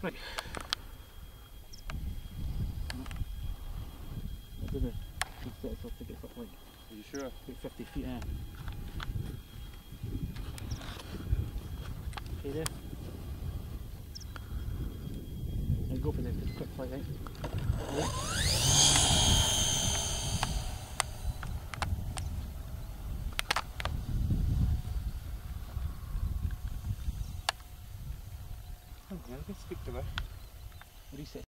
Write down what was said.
Right. To get Are you sure? about 50 feet in. Okay there. And go for the quick flight, right? Right. Yeah, can speak to her. Reset.